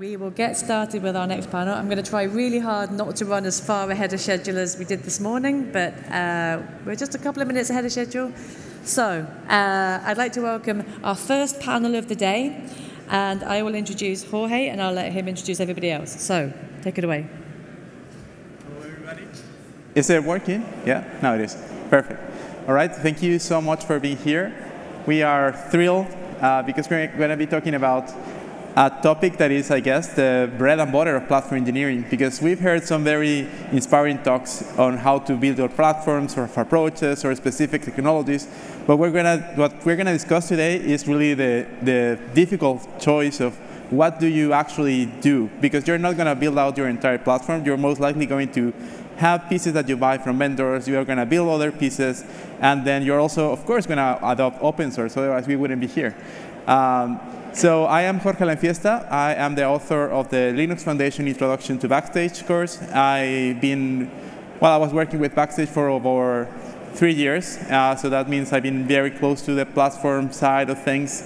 we will get started with our next panel. I'm going to try really hard not to run as far ahead of schedule as we did this morning, but uh, we're just a couple of minutes ahead of schedule. So uh, I'd like to welcome our first panel of the day, and I will introduce Jorge, and I'll let him introduce everybody else. So take it away. Hello, everybody. Is it working? Yeah, now it is. Perfect. All right, thank you so much for being here. We are thrilled uh, because we're going to be talking about a topic that is, I guess, the bread and butter of platform engineering, because we've heard some very inspiring talks on how to build your platforms or approaches or specific technologies. But we're gonna, what we're going to discuss today is really the, the difficult choice of what do you actually do? Because you're not going to build out your entire platform. You're most likely going to have pieces that you buy from vendors. You are going to build other pieces. And then you're also, of course, going to adopt open source. Otherwise, we wouldn't be here. Um, so I am Jorge Lainfiesta. I am the author of the Linux Foundation Introduction to Backstage course. I've been, well, I was working with Backstage for over three years. Uh, so that means I've been very close to the platform side of things.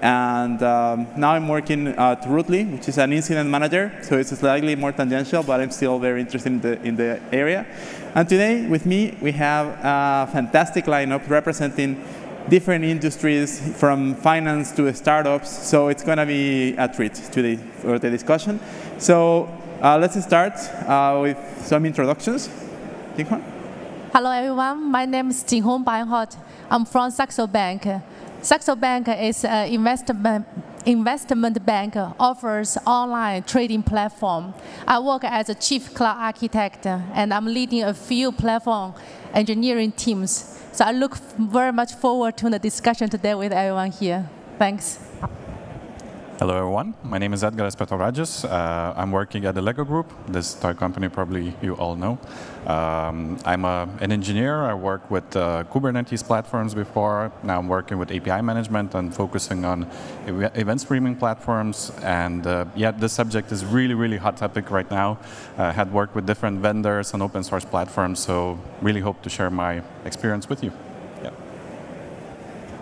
And um, now I'm working at Rootly, which is an incident manager. So it's slightly more tangential, but I'm still very interested in the, in the area. And today with me, we have a fantastic lineup representing different industries from finance to startups. So it's going to be a treat today for the discussion. So uh, let's start uh, with some introductions. Hello, everyone. My name is Jinhong Brejnholt. I'm from Saxo Bank. Saxo Bank is an investment investment bank offers online trading platform. I work as a chief cloud architect and I'm leading a few platform engineering teams so I look very much forward to the discussion today with everyone here. Thanks. Hello, everyone. My name is Edgaras Petovradžius. Uh, I'm working at the Lego Group. This toy company probably you all know. Um, I'm a, an engineer. I worked with uh, Kubernetes platforms before. Now I'm working with API management and focusing on event streaming platforms. And uh, yeah, this subject is really, really hot topic right now. I had worked with different vendors and open source platforms, so really hope to share my experience with you.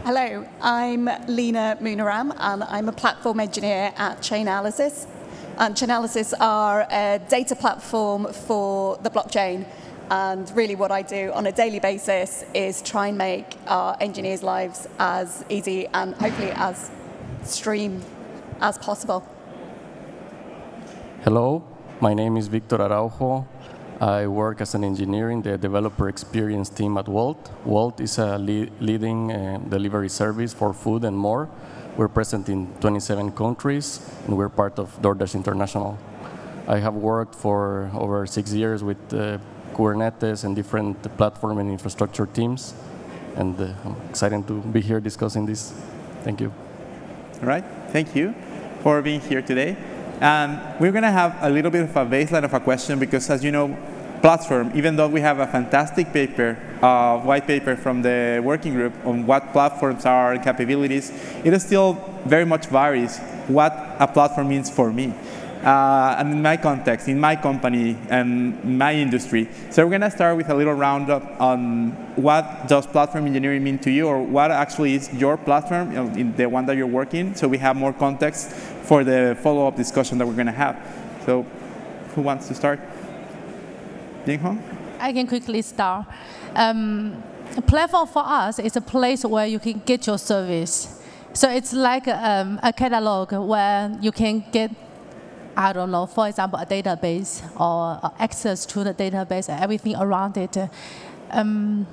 Hello, I'm Leena Mooneeram, and I'm a platform engineer at Chainalysis. And Chainalysis are a data platform for the blockchain. And really, what I do on a daily basis is try and make our engineers' lives as easy and hopefully as stream as possible. Hello, my name is Victor Araujo. I work as an engineer in the developer experience team at Wolt. Wolt is a le leading uh, delivery service for food and more. We're present in 27 countries, and we're part of DoorDash International. I have worked for over six years with uh, Kubernetes and different platform and infrastructure teams, and uh, I'm excited to be here discussing this. Thank you. All right, thank you for being here today. And we're going to have a little bit of a baseline of a question because, as you know, platform, even though we have a fantastic paper, uh, white paper from the working group on what platforms are and capabilities, it still very much varies what a platform means for me. Uh, and in my context, in my company, and my industry. So we're going to start with a little roundup on what does platform engineering mean to you, or what actually is your platform, you know, in the one that you're working, so we have more context for the follow-up discussion that we're going to have. So who wants to start? I can quickly start. Um, platform for us is a place where you can get your service. So it's like um, a catalog where you can get, I don't know, for example, a database or access to the database and everything around it. Um,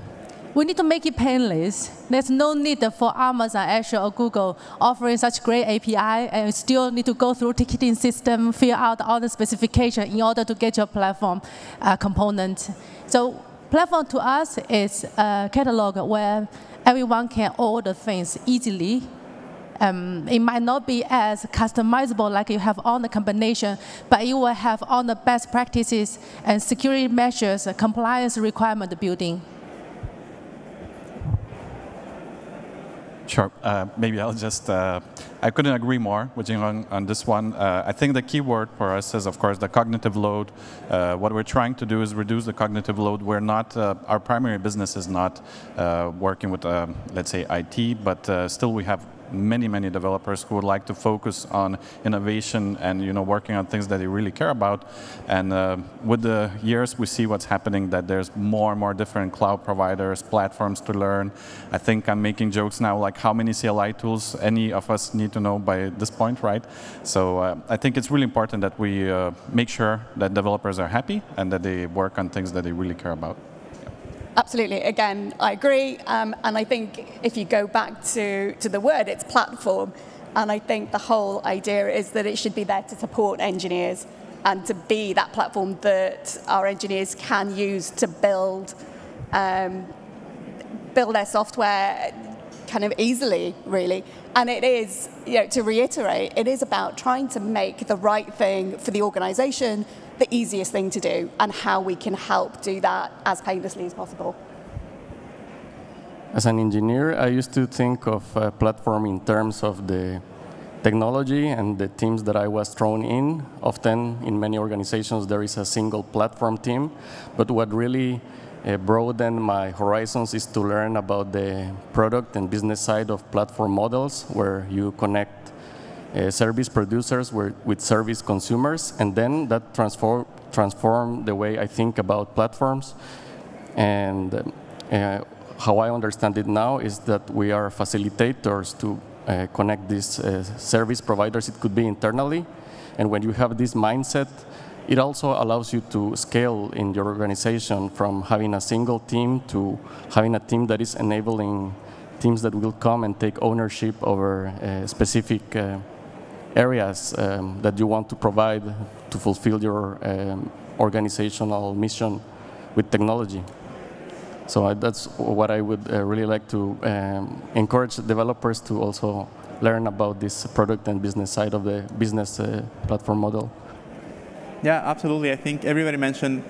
we need to make it painless. There's no need for Amazon, Azure, or Google offering such great API, and still need to go through ticketing system, fill out all the specification in order to get your platform uh, component. So platform to us is a catalog where everyone can order things easily. Um, it might not be as customizable like you have on the combination, but you will have all the best practices and security measures, compliance requirement building. Sure. Uh, maybe I'll just, uh, I couldn't agree more with Jinhong on this one. Uh, I think the key word for us is, of course, the cognitive load. Uh, what we're trying to do is reduce the cognitive load. We're not, uh, our primary business is not uh, working with, let's say, IT, but still we have many, many developers who would like to focus on innovation and you know working on things that they really care about. And uh, with the years, we see what's happening. That there's more and more different cloud providers, platforms to learn. I think I'm making jokes now, like how many CLI tools any of us need to know by this point, right? So uh, I think it's really important that we uh, make sure that developers are happy and that they work on things that they really care about. Absolutely. Again, I agree. Um, and I think if you go back to, to the word, it's platform. And I think the whole idea is that it should be there to support engineers and to be that platform that our engineers can use to build um, build their software kind of easily, really. And it is, you know, to reiterate, it is about trying to make the right thing for the organization the easiest thing to do and how we can help do that as painlessly as possible. As an engineer, I used to think of a platform in terms of the technology and the teams that I was thrown in. Often in many organizations, there is a single platform team, but what really uh, broadened my horizons is to learn about the product and business side of platform models where you connect uh, service producers with service consumers, and then that transform, the way I think about platforms. And uh, how I understand it now is that we are facilitators to uh, connect these uh, service providers. It could be internally, and when you have this mindset, it also allows you to scale in your organization from having a single team to having a team that is enabling teams that will come and take ownership over uh, specific uh, areas um, that you want to provide to fulfill your um, organizational mission with technology. So I, that's what I would uh, really like to um, encourage developers to also learn about this product and business side of the business uh, platform model. Yeah, absolutely. I think everybody mentioned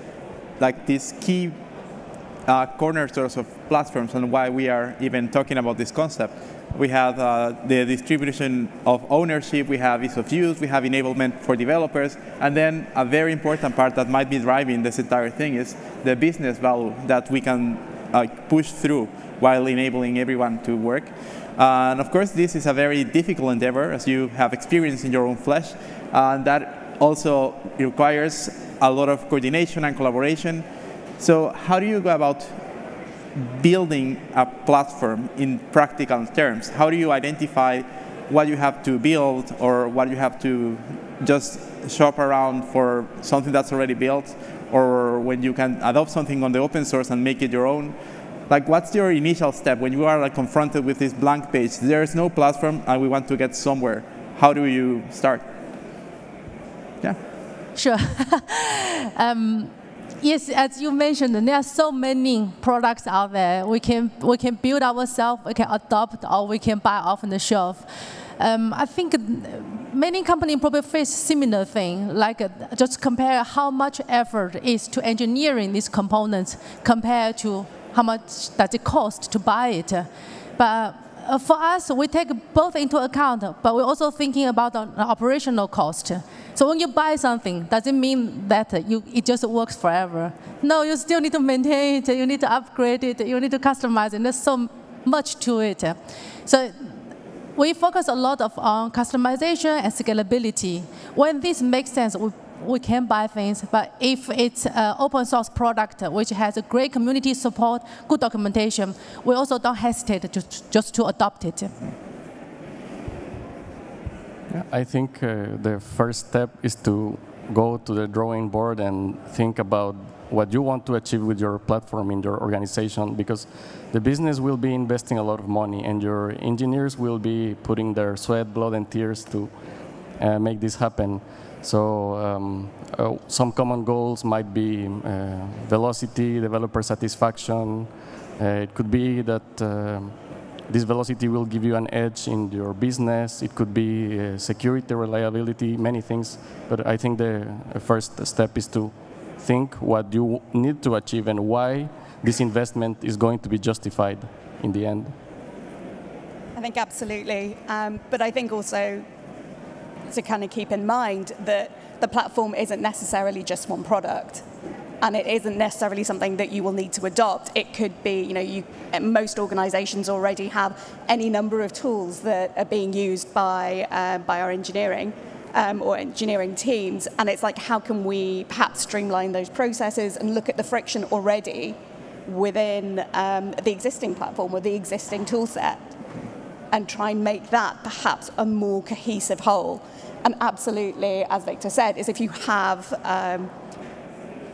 like these key uh, cornerstones of platforms and why we are even talking about this concept. We have uh, the distribution of ownership, we have ease of use, we have enablement for developers, and then a very important part that might be driving this entire thing is the business value that we can uh, push through while enabling everyone to work. Uh, and of course, this is a very difficult endeavor, as you have experienced in your own flesh, and that also requires a lot of coordination and collaboration. So how do you go about building a platform in practical terms? How do you identify what you have to build or what you have to just shop around for something that's already built or when you can adopt something on the open source and make it your own? Like, what's your initial step when you are like, confronted with this blank page? There's no platform and we want to get somewhere. How do you start? Yeah. Sure. um, yes, as you mentioned, there are so many products out there. We can we can build ourselves, we can adopt, or we can buy off the shelf. Um, I think many companies probably face similar thing, like uh, just compare how much effort is to engineering these components compared to how much does it cost to buy it. But uh, for us, we take both into account, but we're also thinking about the operational cost. So when you buy something, does it mean that you, it just works forever? No, you still need to maintain it, you need to upgrade it, you need to customize it. There's so much to it. So we focus a lot of on customization and scalability. When this makes sense, we we can buy things, but if it's an open source product which has a great community support, good documentation, we also don't hesitate to, just to adopt it. Yeah, I think uh, the first step is to go to the drawing board and think about what you want to achieve with your platform in your organization because the business will be investing a lot of money and your engineers will be putting their sweat, blood, and tears to uh, make this happen. So um, uh, some common goals might be uh, velocity, developer satisfaction. Uh, it could be that uh, this velocity will give you an edge in your business. It could be uh, security, reliability, many things. But I think the first step is to think what you need to achieve and why this investment is going to be justified in the end. I think absolutely. Um, but I think also to kind of keep in mind that the platform isn't necessarily just one product. And it isn't necessarily something that you will need to adopt. It could be, you know, you, most organizations already have any number of tools that are being used by, uh, by our engineering um, or engineering teams, and it's like, how can we perhaps streamline those processes and look at the friction already within um, the existing platform or the existing tool set and try and make that perhaps a more cohesive whole. And absolutely, as Victor said, is if you have um,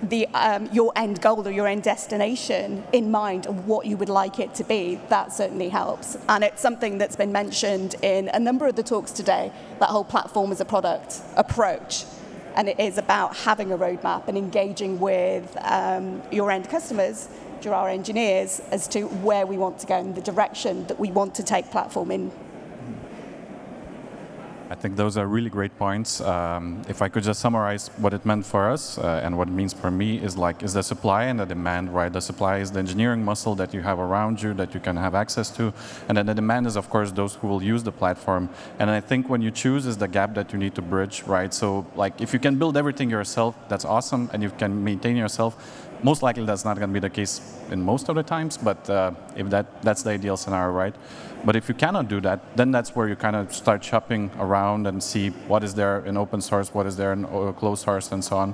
the, um, your end goal or your end destination in mind of what you would like it to be, that certainly helps. And it's something that's been mentioned in a number of the talks today, that whole platform as a product approach. And it is about having a roadmap and engaging with um, your end customers, through our engineers, as to where we want to go and the direction that we want to take platform in I think those are really great points. Um, if I could just summarize what it meant for us uh, and what it means for me is like, is the supply and the demand, right? The supply is the engineering muscle that you have around you that you can have access to. And then the demand is, of course, those who will use the platform. And I think when you choose is the gap that you need to bridge, right? So like, if you can build everything yourself, that's awesome. And you can maintain yourself. Most likely that's not going to be the case in most of the times, but uh, if that, that's the ideal scenario, right? But if you cannot do that, then that's where you kind of start shopping around and see what is there in open source, what is there in closed source, and so on.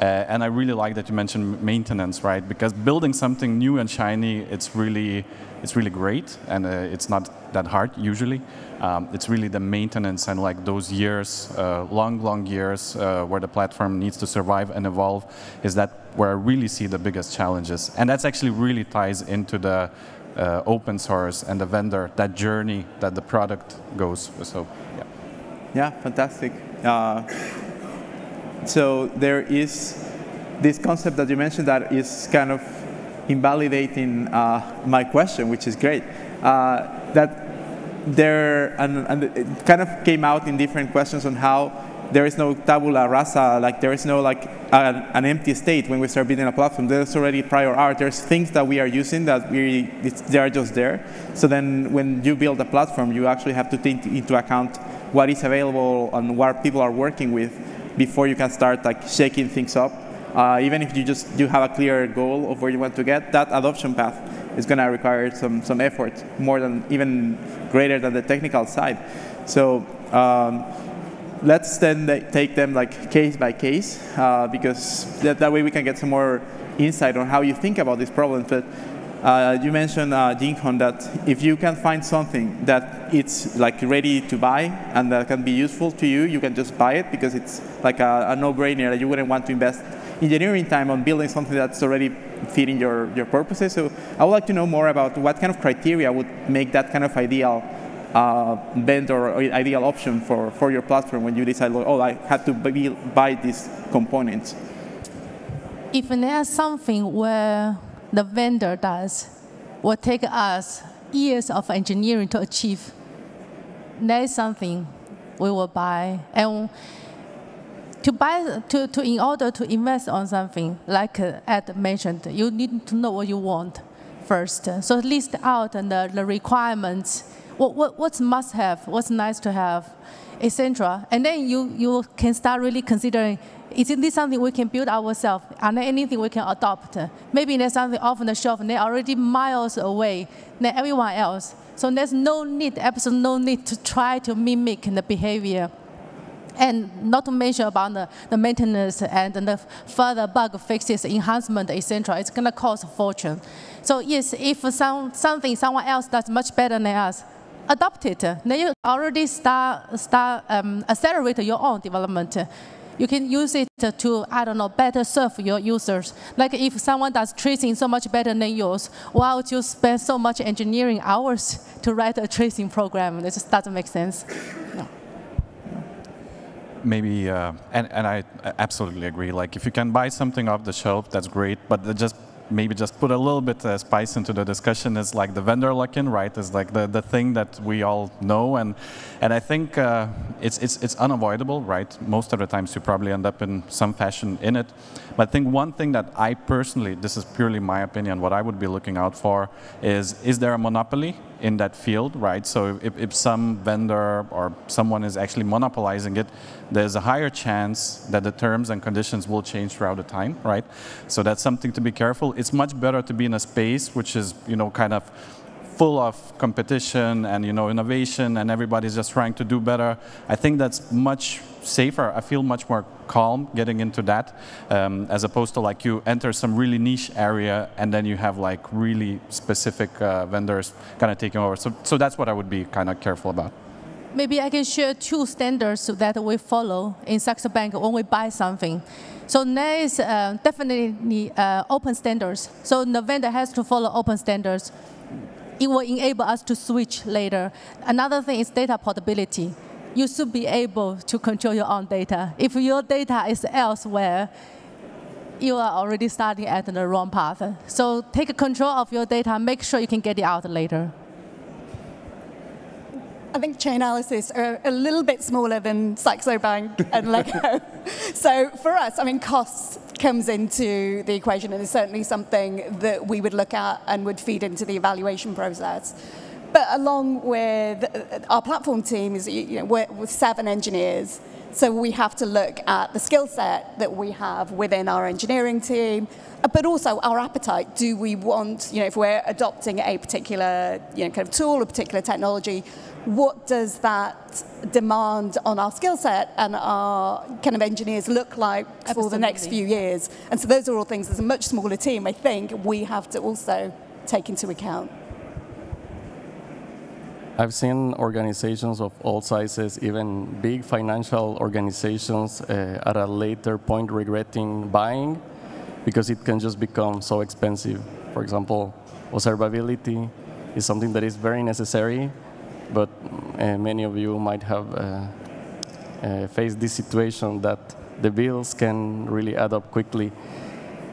Uh, and I really like that you mentioned maintenance, right? Because building something new and shiny, it's really, it's really great, and uh, it's not that hard usually. Um, it's really the maintenance and like those years, uh, long, long years, uh, where the platform needs to survive and evolve, is that where I really see the biggest challenges. And that's actually really ties into the uh, open source and the vendor, that journey that the product goes. So, yeah. Yeah, fantastic. Uh, so there is this concept that you mentioned that is kind of invalidating uh, my question, which is great. Uh, that there, and, and it kind of came out in different questions on how there is no tabula rasa, like there is no like a, an empty state when we start building a platform. There's already prior art. There's things that we are using that we they are just there. So then when you build a platform, you actually have to take into account what is available and what people are working with before you can start like shaking things up. Uh, even if you just you have a clear goal of where you want to get, that adoption path is going to require some some effort, more than even greater than the technical side. So. Um, let's then take them like case by case uh, because that, that, way we can get some more insight on how you think about this problem. But uh, you mentioned, uh, Jinhong, that if you can find something that it's like ready to buy and that can be useful to you, you can just buy it because it's like a, a no-brainer that you wouldn't want to invest engineering time on building something that's already fitting your, your purposes. So I would like to know more about what kind of criteria would make that kind of ideal uh, vendor or ideal option for, for your platform when you decide, oh, I have to buy these components? If there's something where the vendor does will take us years of engineering to achieve, that is something we will buy. And to buy, to, to in order to invest on something, like uh, Ed mentioned, you need to know what you want first. So list out the, the requirements what, what, what's must have, what's nice to have, etc. And then you, you can start really considering, is this something we can build ourselves? Are there anything we can adopt? Maybe there's something off the shelf and they're already miles away than everyone else. So there's no need, absolutely no need to try to mimic the behavior. And not to mention about the, the maintenance and the further bug fixes, enhancement, etc. It's going to cost a fortune. So yes, if some, something someone else does much better than us, adopt it. Then you already start, start um, accelerate your own development. You can use it to, I don't know, better serve your users. Like if someone does tracing so much better than yours, why would you spend so much engineering hours to write a tracing program? It just doesn't make sense. No. Maybe, uh, and, and I absolutely agree. Like if you can buy something off the shelf, that's great, but just maybe just put a little bit uh, spice into the discussion is like the vendor lock-in, right? Is like the, the thing that we all know, and and I think uh, it's it's it's unavoidable, right? Most of the times you probably end up in some fashion in it. But I think one thing that I personally, this is purely my opinion, what I would be looking out for is is there a monopoly in that field, right? So if, if some vendor or someone is actually monopolizing it, there's a higher chance that the terms and conditions will change throughout the time, right? So that's something to be careful. It's much better to be in a space which is, you know, kind of full of competition and you know innovation and everybody's just trying to do better. I think that's much safer. I feel much more calm getting into that, um, as opposed to like you enter some really niche area and then you have like really specific uh, vendors kind of taking over. So, so that's what I would be kind of careful about. Maybe I can share two standards that we follow in Saxo Bank when we buy something. So there is uh, definitely uh, open standards. So the vendor has to follow open standards. It will enable us to switch later. Another thing is data portability you should be able to control your own data. If your data is elsewhere, you are already starting at the wrong path. So take control of your data, make sure you can get it out later. I think Chainalysis are a little bit smaller than Saxo Bank and Lego. so for us, I mean, costs comes into the equation and is certainly something that we would look at and would feed into the evaluation process. But along with uh, our platform team is you know, we're with seven engineers. So we have to look at the skill set that we have within our engineering team, uh, but also our appetite. Do we want, you know, if we're adopting a particular, you know, kind of tool, a particular technology, what does that demand on our skill set and our kind of engineers look like Absolutely. for the next few years? And so those are all things, as a much smaller team, I think we have to also take into account. I've seen organizations of all sizes, even big financial organizations, uh, at a later point regretting buying because it can just become so expensive. For example, observability is something that is very necessary, but uh, many of you might have uh, uh faced this situation that the bills can really add up quickly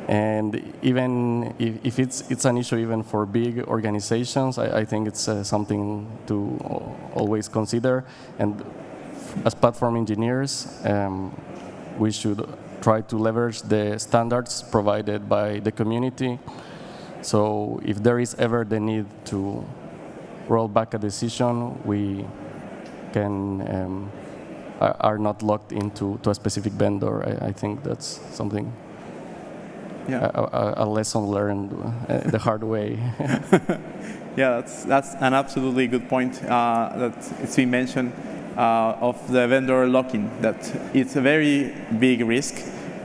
and even if, if, it's, it's an issue even for big organizations, I, I think it's uh, something to always consider. And as platform engineers, um, we should try to leverage the standards provided by the community. So if there is ever the need to roll back a decision, we can um, are, not locked into to a specific vendor. I, I think that's something yeah. a, a, lesson learned uh, the hard way. yeah, that's, that's an absolutely good point uh, that it's been mentioned uh, of the vendor lock-in, that it's a very big risk.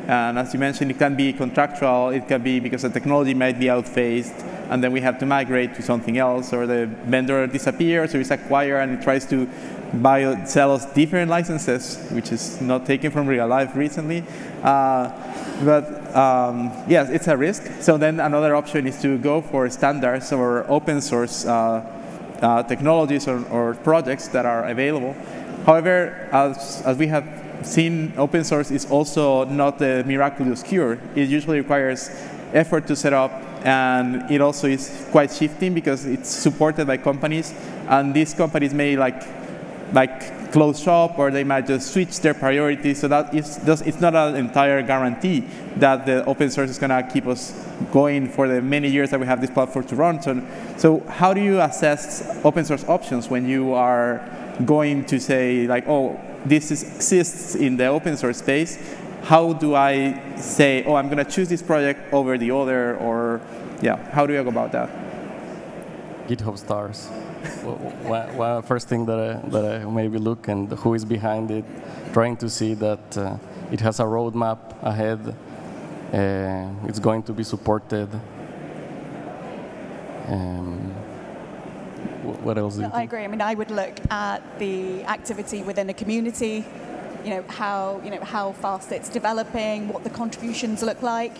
And as you mentioned, it can be contractual, it can be because the technology might be outphased, and then we have to migrate to something else, or the vendor disappears or is acquired and it tries to buy, sell us different licenses, which is not taken from real life recently. Uh, but um, yes, it's a risk. So then another option is to go for standards or open source uh, uh, technologies or, or, projects that are available. However, as, as we have seen, open source is also not the miraculous cure. It usually requires effort to set up and it also is quite shifting because it's supported by companies and these companies may like like close shop or they might just switch their priorities. So that is just, it's not an entire guarantee that the open source is going to keep us going for the many years that we have this platform to run. So, so how do you assess open source options when you are going to say like, oh, this is, exists in the open source space. How do I say, oh, I'm going to choose this project over the other or yeah, how do you go about that? GitHub stars one, one first thing that I, that I maybe look and who is behind it, trying to see that uh, it has a roadmap ahead. Uh, it's going to be supported. Um, what else? No, I agree. I mean, I would look at the activity within a community. You know how you know how fast it's developing, what the contributions look like.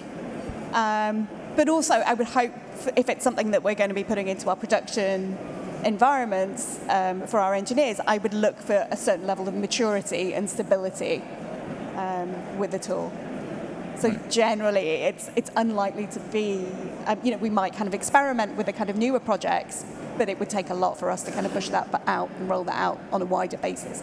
Um, but also, I would hope if it's something that we're going to be putting into our production environments um, for our engineers, I would look for a certain level of maturity and stability um, with the tool. So generally, it's it's unlikely to be. Um, you know, we might kind of experiment with the kind of newer projects, but it would take a lot for us to kind of push that out and roll that out on a wider basis.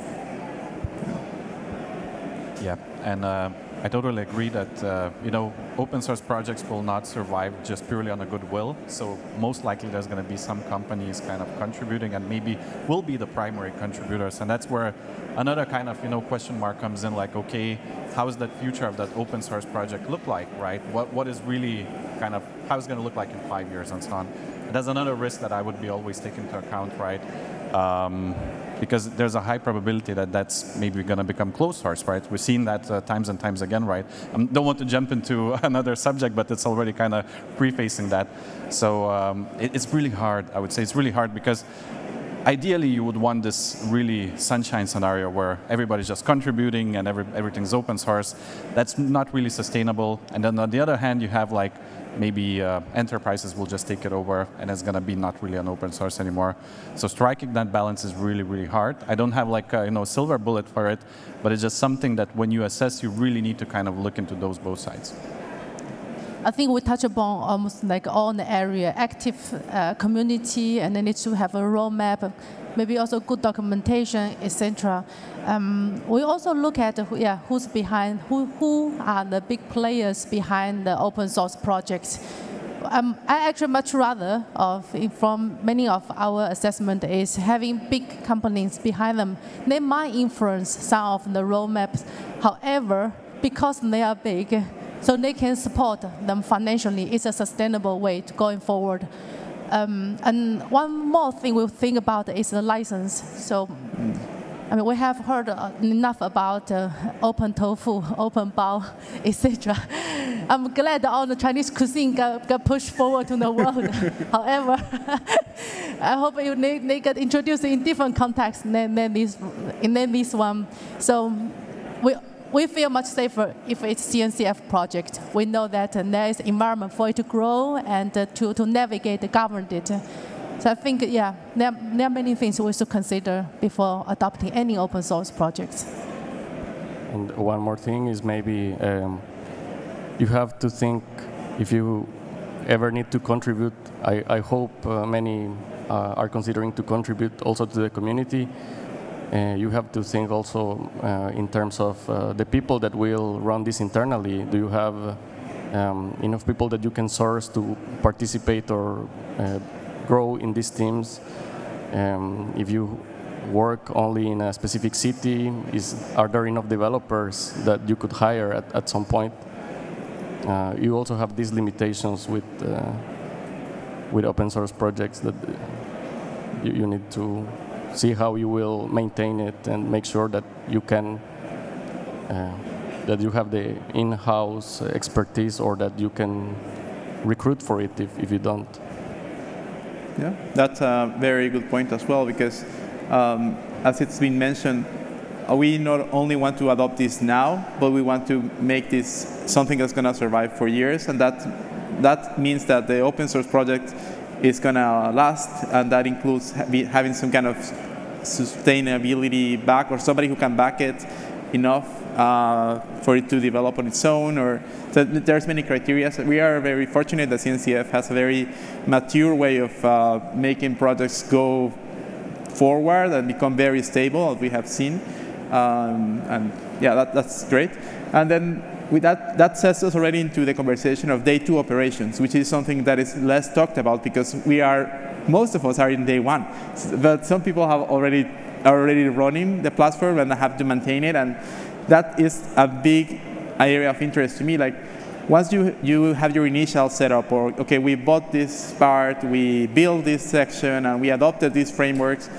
Yeah, and uh, I totally agree that uh, you know open source projects will not survive just purely on a goodwill. So most likely there's going to be some companies kind of contributing and maybe will be the primary contributors, and that's where another kind of you know question mark comes in. Like, okay, how is that future of that open source project look like, right? What what is really kind of how is it going to look like in five years and so on? That's another risk that I would be always taking into account, right? Um, because there's a high probability that that's maybe going to become closed source, right? We've seen that uh, times and times again, right? I um, don't want to jump into another subject, but it's already kind of prefacing that. So um, it, it's really hard, I would say. It's really hard because ideally you would want this really sunshine scenario where everybody's just contributing and every, everything's open source. That's not really sustainable. And then on the other hand, you have like maybe uh, enterprises will just take it over and it's going to be not really an open source anymore. So striking that balance is really, really hard. I don't have like a you know, silver bullet for it, but it's just something that when you assess, you really need to kind of look into those both sides. I think we touch upon almost like all the area, active uh, community, and then need to have a roadmap, maybe also good documentation, etc. Um, we also look at yeah, who's behind, who, who are the big players behind the open source projects. Um, I actually much rather, of, from many of our assessment, is having big companies behind them. They might influence some of the roadmaps. However, because they are big, so they can support them financially. It's a sustainable way to going forward. Um, and one more thing we think about is the license. So, I mean, we have heard enough about uh, OpenTofu, OpenBao, etc. I'm glad all the Chinese cuisine got, got pushed forward to the world. However, I hope they, they get introduced in different contexts than, than this, than this one. So we we feel much safer if it's CNCF project. We know that there is environment for it to grow and uh, to, to navigate, govern it. So I think, yeah, there, there are many things we should consider before adopting any open source projects. And one more thing is maybe um, you have to think if you ever need to contribute. I, I hope uh, many uh, are considering to contribute also to the community uh, you have to think also uh, in terms of uh, the people that will run this internally. Do you have um, enough people that you can source to participate or uh, grow in these teams? Um, if you work only in a specific city, is, are there enough developers that you could hire at, at some point? Uh, you also have these limitations with uh, with open source projects that you, you need to see how you will maintain it and make sure that you can uh, that you have the in-house expertise or that you can recruit for it if, if you don't. Yeah, that's a very good point as well because um, as it's been mentioned, uh, we not only want to adopt this now, but we want to make this something that's going to survive for years, and that that means that the open source project is going to last, and that includes having some kind of sustainability back or somebody who can back it enough uh, for it to develop on its own or so there's many criteria. We are very fortunate that CNCF has a very mature way of uh, making projects go forward and become very stable as we have seen. Um, and yeah, that, that's great. And then that, that sets us already into the conversation of day two operations, which is something that is less talked about because we are most of us are in day one. But some people have already are already running the platform and have to maintain it, and that is a big area of interest to me. Like once you you have your initial setup, or okay, we bought this part, we built this section, and we adopted these frameworks.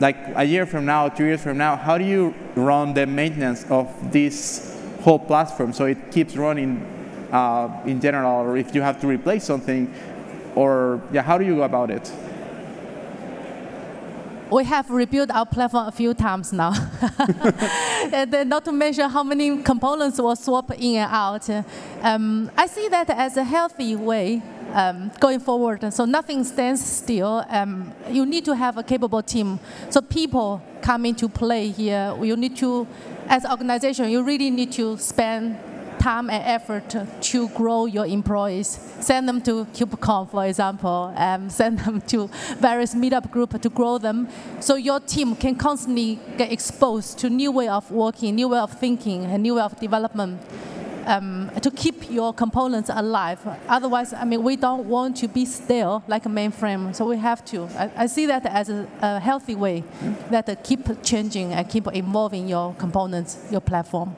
Like a year from now, two years from now, how do you run the maintenance of this whole platform so it keeps running uh, in general, or if you have to replace something, or yeah, how do you go about it? We have rebuilt our platform a few times now. and not to mention how many components were swapped in and out. Um, I see that as a healthy way um, going forward. So nothing stands still. Um, you need to have a capable team. So people come into play here. You need to, as an organization, you really need to spend time and effort to grow your employees. Send them to KubeCon, for example. Um, send them to various meetup group to grow them. So your team can constantly get exposed to new way of working, new way of thinking, a new way of development. Um, to keep your components alive. Otherwise, I mean, we don't want to be stale like a mainframe. So we have to. I, I see that as a, a healthy way that uh, keep changing and keep evolving your components, your platform.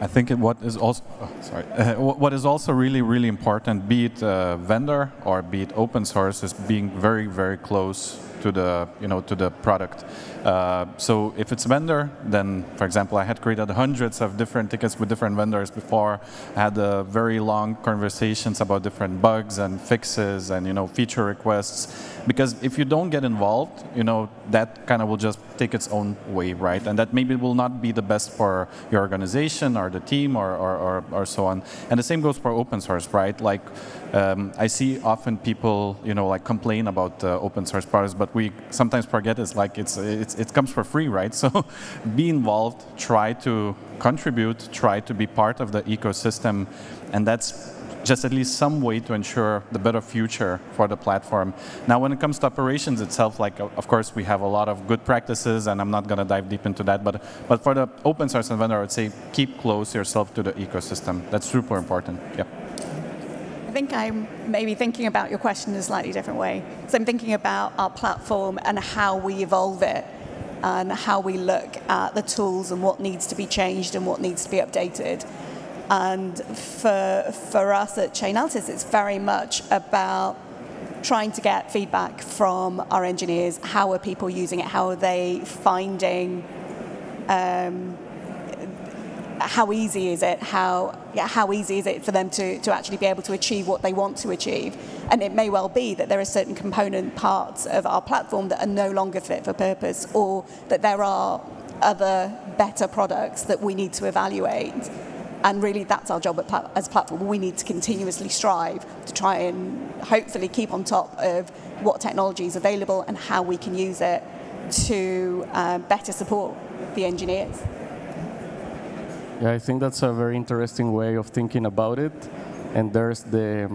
I think what is also oh, sorry, uh, what is also really really important, be it vendor or be it open source, is being very very close to the you know to the product. Uh, so if it's vendor, then for example, I had created hundreds of different tickets with different vendors before. I had uh, very long conversations about different bugs and fixes and you know feature requests. Because if you don't get involved, you know that kind of will just take its own way, right? And that maybe will not be the best for your organization or the team or or, or, or so on. And the same goes for open source, right? Like um, I see often people you know like complain about uh, open source products, but we sometimes forget it's like it's, it's it comes for free, right? So be involved, try to contribute, try to be part of the ecosystem, and that's just at least some way to ensure the better future for the platform. Now, when it comes to operations itself, like of course we have a lot of good practices, and I'm not going to dive deep into that. But but for the open source vendor, I would say keep close yourself to the ecosystem. That's super important. Yeah. I think I'm maybe thinking about your question in a slightly different way. So I'm thinking about our platform and how we evolve it and how we look at the tools and what needs to be changed and what needs to be updated. And for, for us at Chainalysis, it's very much about trying to get feedback from our engineers. How are people using it? How are they finding um, how easy is it? How, how easy is it for them to, to actually be able to achieve what they want to achieve? And it may well be that there are certain component parts of our platform that are no longer fit for purpose, or that there are other better products that we need to evaluate. And really, that's our job plat- as a platform. We need to continuously strive to try and hopefully keep on top of what technology is available and how we can use it to uh, better support the engineers. Yeah, I think that's a very interesting way of thinking about it. And there's the,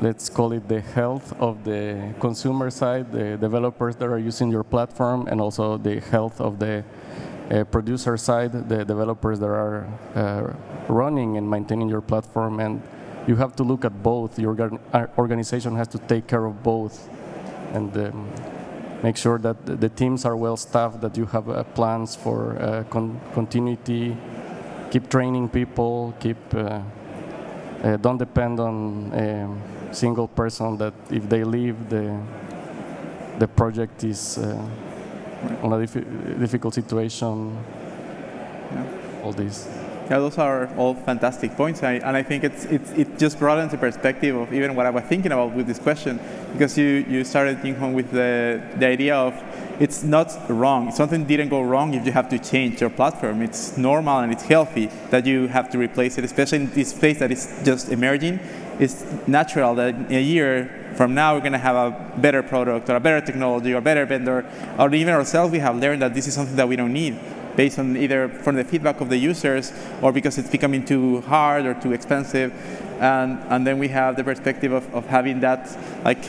let's call it the health of the consumer side, the developers that are using your platform, and also the health of the uh, producer side, the developers that are uh, running and maintaining your platform. And you have to look at both. Your uh, organization has to take care of both. And um, make sure that the teams are well staffed, that you have uh, plans for uh, con continuity, keep training people, keep uh, uh, don't depend on a single person that if they leave the the project is uh, on a difficult situation. Yeah. All these. Yeah, those are all fantastic points, I, and I think it's, it's, it just broadens the perspective of even what I was thinking about with this question, because you, you started thinking with the, the idea of it's not wrong. Something didn't go wrong if you have to change your platform. It's normal and it's healthy that you have to replace it, especially in this phase that is just emerging. It's natural that in a year from now we're going to have a better product or a better technology or a better vendor, or even ourselves we have learned that this is something that we don't need based on either from the feedback of the users or because it's becoming too hard or too expensive. And, and then we have the perspective of, of having that like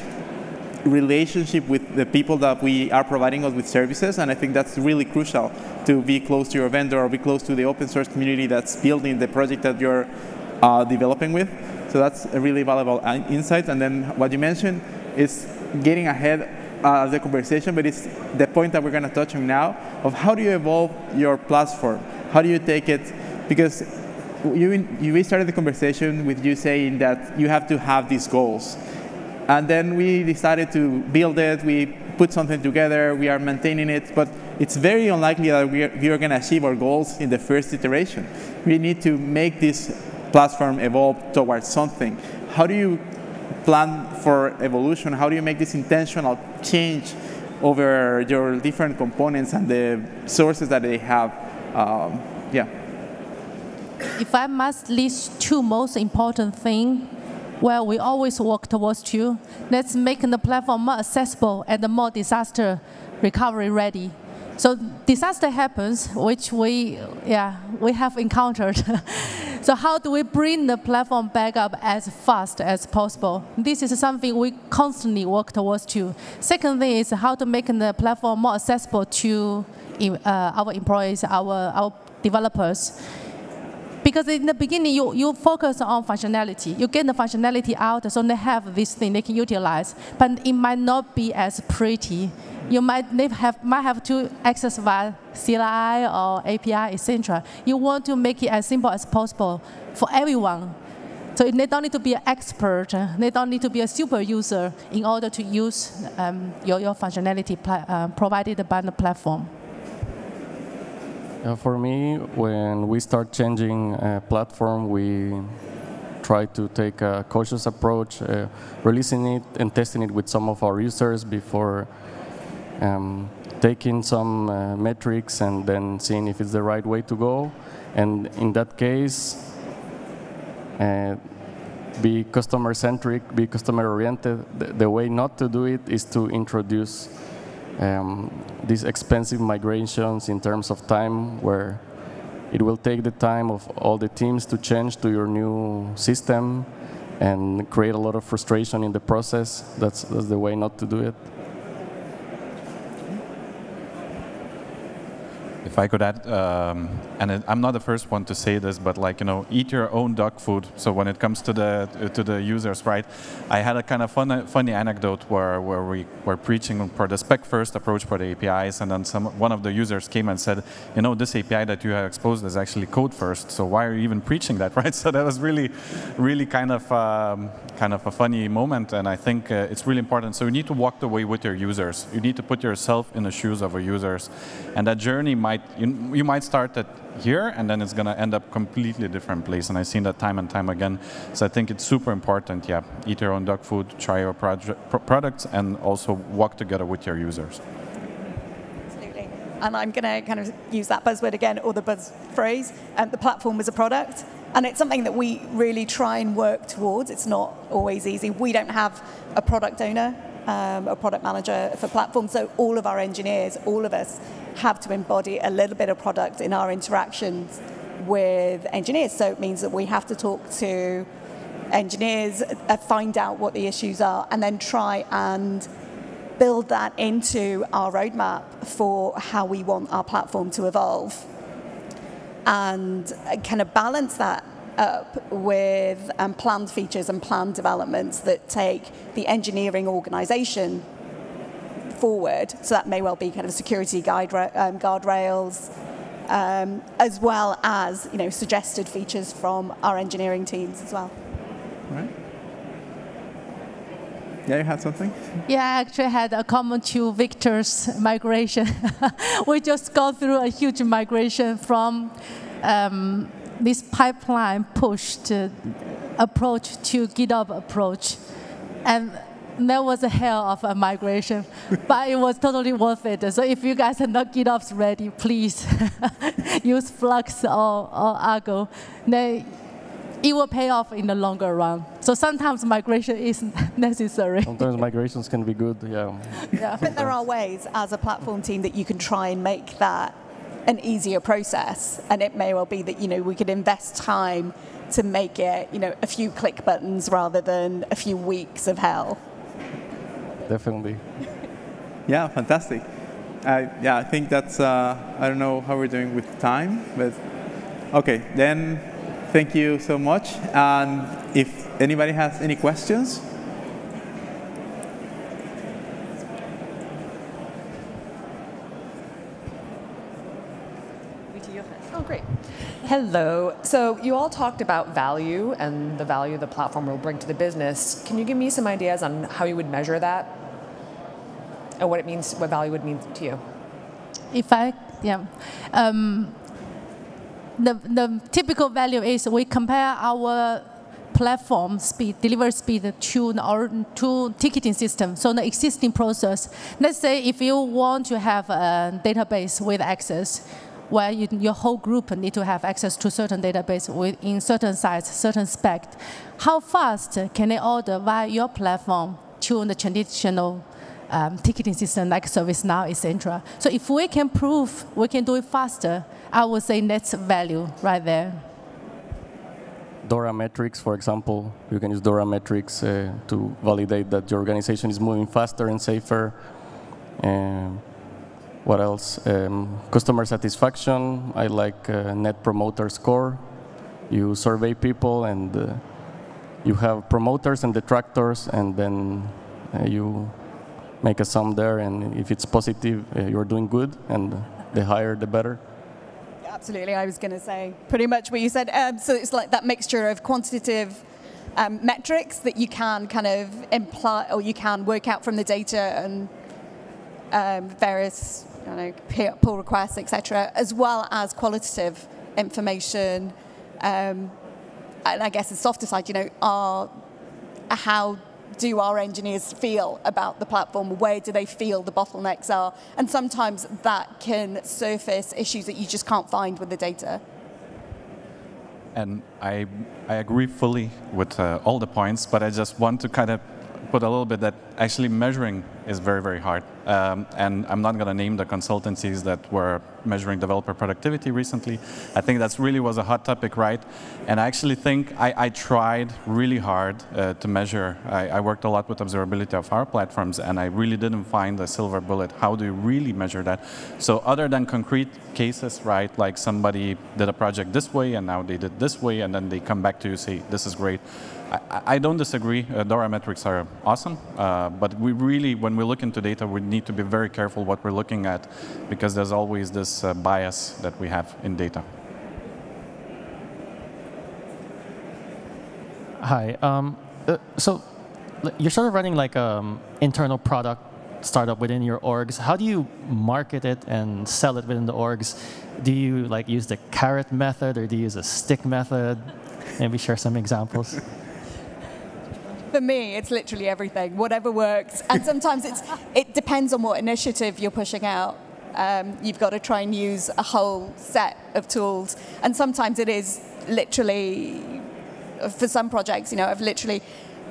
relationship with the people that we are providing us with services and I think that's really crucial to be close to your vendor or be close to the open source community that's building the project that you're uh, developing with. So that's a really valuable uh, insight. And then what you mentioned is getting ahead uh, the conversation, but it's the point that we're going to touch on now of how do you evolve your platform? How do you take it? Because you, you started the conversation with you saying that you have to have these goals. And then we decided to build it. We put something together. We are maintaining it. But it's very unlikely that we are, we are going to achieve our goals in the first iteration. We need to make this platform evolve towards something. How do you plan for evolution? How do you make this intentional change over your different components and the sources that they have? Um, yeah. If I must list two most important things, well, we always work towards two. Let's make the platform more accessible and more disaster recovery ready. So disaster happens, which we, yeah, we have encountered. so how do we bring the platform back up as fast as possible? This is something we constantly work towards too. Second thing is how to make the platform more accessible to uh, our employees, our, our developers. Because in the beginning, you, you focus on functionality. You get the functionality out, so they have this thing they can utilize. But it might not be as pretty. You might have, might have to access via CLI or API, etc. You want to make it as simple as possible for everyone. So they don't need to be an expert. They don't need to be a super user in order to use um, your, your functionality uh, provided by the platform. Uh, for me, when we start changing a platform, we try to take a cautious approach, uh, releasing it and testing it with some of our users before um, taking some uh, metrics and then seeing if it's the right way to go. And in that case, uh, be customer centric, be customer oriented. The, the, way not to do it is to introduce um, these expensive migrations in terms of time where it will take the time of all the teams to change to your new system and create a lot of frustration in the process. That's, that's the way not to do it. I could add, um, and it, I'm not the first one to say this, but like you know, eat your own dog food. So when it comes to the to the users, right? I had a kind of fun, funny anecdote where where we were preaching for the spec first approach for the APIs, and then some one of the users came and said, you know, this API that you have exposed is actually code first. So why are you even preaching that, right? So that was really, really kind of um, kind of a funny moment, and I think uh, it's really important. So you need to walk the way with your users. You need to put yourself in the shoes of your users, and that journey might you, you might start at here, and then it's going to end up completely different place. And I've seen that time and time again. So I think it's super important. Yeah, eat your own dog food, try your products, and also work together with your users. Absolutely. And I'm going to kind of use that buzzword again, or the buzz phrase. Um, the platform is a product. And it's something that we really try and work towards. It's not always easy. We don't have a product owner, um, a product manager for platforms. So all of our engineers, all of us, have to embody a little bit of product in our interactions with engineers. So it means that we have to talk to engineers, uh, find out what the issues are, and then try and build that into our roadmap for how we want our platform to evolve. And uh, kind of balance that up with um, planned features and planned developments that take the engineering organization forward. So that may well be kind of security guide um, guardrails, um, as well as you know suggested features from our engineering teams as well. Right. Yeah, you had something? Yeah, I actually had a comment to Victor's migration. we just got through a huge migration from um, this pipeline pushed approach to GitOps approach. And that was a hell of a migration, but it was totally worth it. So if you guys are not GitOps ready, please use Flux or, or Argo. Then it will pay off in the longer run. So sometimes migration is necessary. Sometimes migrations can be good, yeah. yeah. But there are ways as a platform team that you can try and make that an easier process. And it may well be that, you know, we could invest time to make it, you know, a few click buttons rather than a few weeks of hell definitely. yeah, fantastic. Uh, yeah, I think that's, uh, I don't know how we're doing with time, but okay, then thank you so much. And if anybody has any questions, Oh, great. Hello. So you all talked about value and the value the platform will bring to the business. Can you give me some ideas on how you would measure that? and what it means, what value would mean to you? If I, yeah. Um, the, the typical value is we compare our platform speed, delivery speed to our to ticketing system. So the existing process. Let's say if you want to have a database with access, where you, your whole group need to have access to certain database within certain size, certain spec. How fast can they order via your platform to the traditional um, ticketing system like ServiceNow, etc. So if we can prove we can do it faster, I would say that's value right there. Dora metrics, for example, you can use Dora metrics uh, to validate that your organization is moving faster and safer. Um, what else? Um, customer satisfaction. I like uh, Net Promoter Score. You survey people and uh, you have promoters and detractors, and then uh, you make a sum there. And if it's positive, uh, you're doing good, and the higher, the better. Absolutely, I was going to say pretty much what you said. Um, so it's like that mixture of quantitative um, metrics that you can kind of imply or you can work out from the data and um, various you know, pull requests, etc., as well as qualitative information. Um, and I guess the softer side, you know, are how do our engineers feel about the platform? Where do they feel the bottlenecks are? And sometimes that can surface issues that you just can't find with the data. And I, I agree fully with uh, all the points, but I just want to kind of put a little bit that actually measuring is very, very hard. Um, and I'm not going to name the consultancies that were measuring developer productivity recently. I think that's really was a hot topic, right? And I actually think I, I tried really hard uh, to measure. I, I, worked a lot with observability of our platforms, and I really didn't find a silver bullet. How do you really measure that? So other than concrete cases, right, like somebody did a project this way, and now they did this way, and then they come back to you say, this is great. I, I don't disagree. Uh, Dora metrics are awesome, uh, but we really, when we look into data, we need to be very careful what we're looking at because there's always this uh, bias that we have in data. Hi. Um, uh, so you're sort of running like an um, internal product startup within your orgs. How do you market it and sell it within the orgs? Do you like use the carrot method or do you use a stick method? Maybe share some examples. For me, it's literally everything, whatever works. And sometimes it's, it depends on what initiative you're pushing out. Um, you've got to try and use a whole set of tools. And sometimes it is literally, for some projects, you know, I've literally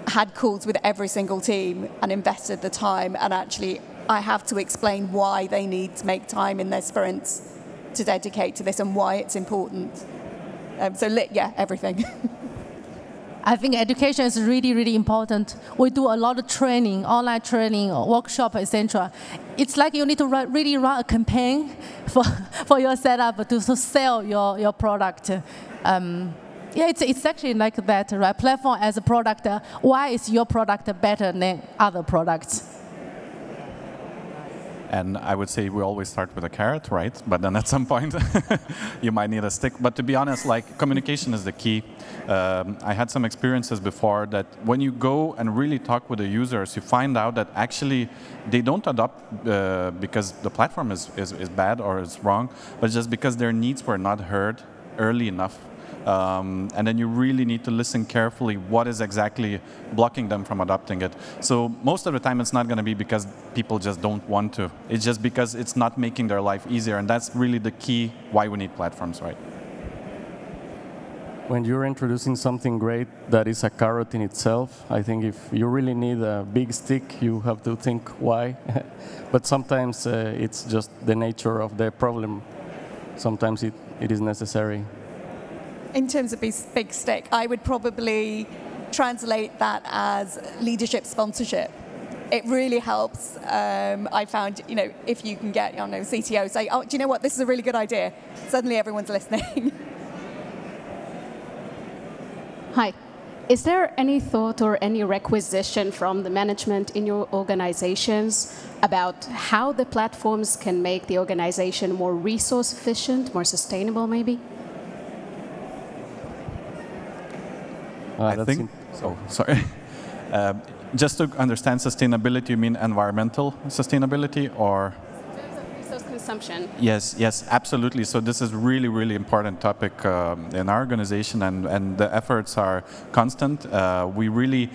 had calls with every single team and invested the time. And actually, I have to explain why they need to make time in their sprints to dedicate to this and why it's important. Um, so, yeah, everything. I think education is really, really important. We do a lot of training, online training, workshop, etc. It's like you need to really run a campaign for, for your setup to, to sell your, your product. Um, yeah, it's, it's actually like that, right? Platform as a product, why is your product better than other products? And I would say we always start with a carrot, right? But then at some point, you might need a stick. But to be honest, like communication is the key. Um, I had some experiences before that when you go and really talk with the users, you find out that actually they don't adopt uh, because the platform is, is, is bad or is wrong, but just because their needs were not heard early enough um, and then you really need to listen carefully what is exactly blocking them from adopting it. So most of the time it's not going to be because people just don't want to. It's just because it's not making their life easier. And that's really the key why we need platforms, right? When you're introducing something great that is a carrot in itself, I think if you really need a big stick, you have to think why. but sometimes uh, it's just the nature of the problem. Sometimes it, it is necessary in terms of big stick, I would probably translate that as leadership sponsorship. It really helps. Um, I found, you know, if you can get, don't know, CTO say, oh, do you know what, this is a really good idea. Suddenly everyone's listening. Hi. Is there any thought or any requisition from the management in your organizations about how the platforms can make the organization more resource efficient, more sustainable maybe? I think. So sorry. Uh, just to understand sustainability, you mean environmental sustainability or? In terms of resource consumption. Yes, yes, absolutely. So this is really, really important topic um, in our organization, and, and the efforts are constant. Uh, we really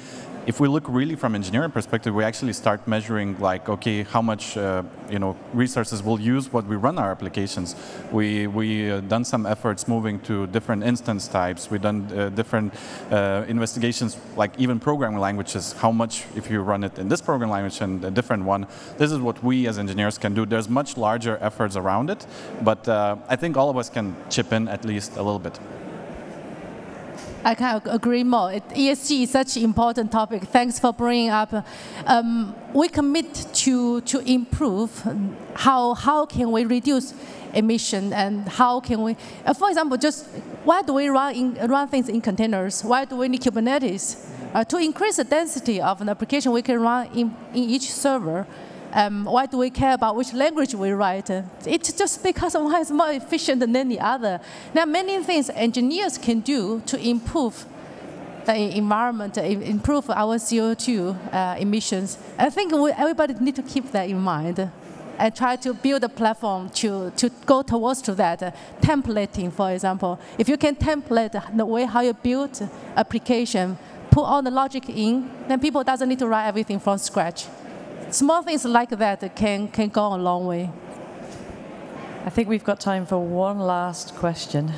if we look really from engineering perspective, we actually start measuring like, okay, how much uh, you know resources we'll use what we run our applications. We we uh, done some efforts moving to different instance types. We done uh, different uh, investigations, like even programming languages. How much if you run it in this programming language and a different one. This is what we as engineers can do. There's much larger efforts around it, but uh, I think all of us can chip in at least a little bit. I can agree more. ESG is such an important topic. Thanks for bringing up. Um, we commit to to improve how how can we reduce emission and how can we, uh, for example, just why do we run in, run things in containers? Why do we need Kubernetes? Uh, to increase the density of an application we can run in, in each server. Um, why do we care about which language we write? It's just because one is more efficient than the other. There are many things engineers can do to improve the environment, improve our CO2 uh, emissions. I think we, everybody need to keep that in mind and try to build a platform to, to go towards to that. Uh, templating, for example. If you can template the way how you build application, put all the logic in, then people doesn't need to write everything from scratch small things like that can, can go a long way. I think we've got time for one last question.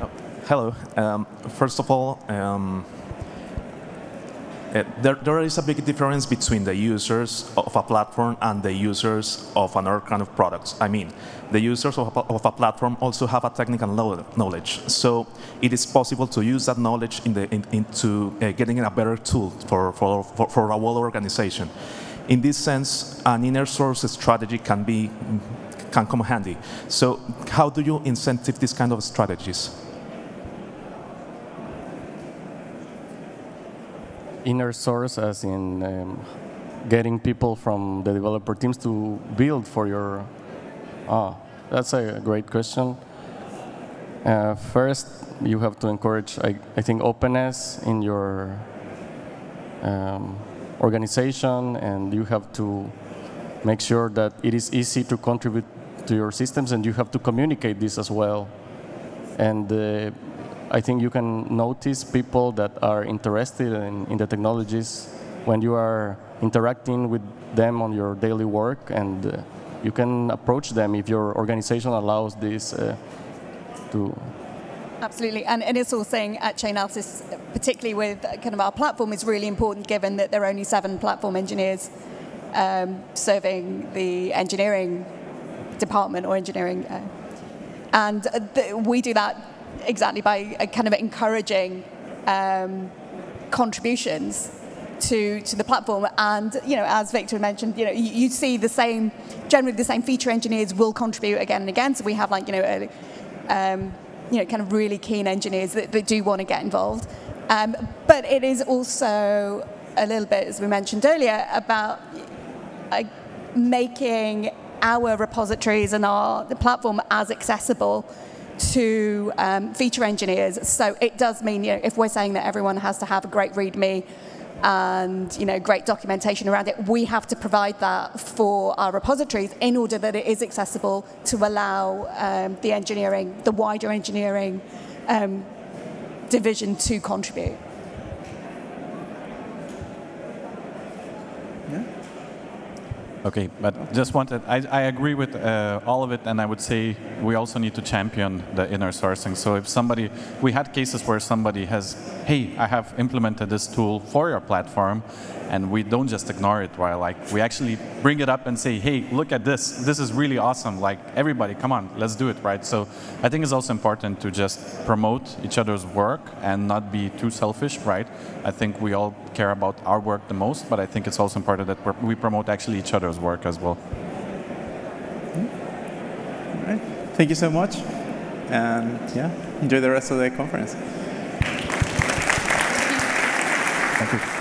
Oh, hello. Um, first of all, um, there, there is a big difference between the users of a platform and the users of another kind of products. I mean, the users of a, of a platform also have a technical knowledge. So it is possible to use that knowledge in the, in, into uh, getting a better tool for, for, for, for a whole organization. In this sense, an inner source strategy can be can come handy. So how do you incentive these kind of strategies? Inner source as in um, getting people from the developer teams to build for your ah that's a great question. Uh, first you have to encourage I, I think openness in your um, organization and you have to make sure that it is easy to contribute to your systems and you have to communicate this as well. And uh, I think you can notice people that are interested in, in the technologies when you are interacting with them on your daily work and uh, you can approach them if your organization allows this uh, to. Absolutely, and, and it's all saying at Chainalysis, particularly with kind of our platform, is really important given that there are only seven platform engineers um, serving the engineering department or engineering, uh, and th- we do that exactly by uh, kind of encouraging um, contributions to, to the platform. And, you know, as Victor mentioned, you know, you, you, see the same, generally the same feature engineers will contribute again and again. So we have like, you know, a, um, you know, kind of really keen engineers that, that do want to get involved. Um, but it is also a little bit, as we mentioned earlier, about uh, making our repositories and our the platform as accessible to um, feature engineers. So it does mean, you know, if we're saying that everyone has to have a great README and you know great documentation around it, we have to provide that for our repositories in order that it is accessible to allow um, the engineering, the wider engineering um, division to contribute. Okay, but just wanted, I, I agree with uh, all of it, and I would say we also need to champion the inner sourcing. So if somebody, we had cases where somebody has, hey, I have implemented this tool for your platform, and we don't just ignore it while like we actually bring it up and say hey look at this. This is really awesome. Like everybody come on let's do it right? So i think it's also important to just promote each other's work and not be too selfish right? I think we all care about our work the most but i think it's also important that we promote actually each other's work as well. All right. Thank you so much. And yeah enjoy the rest of the conference. Thank you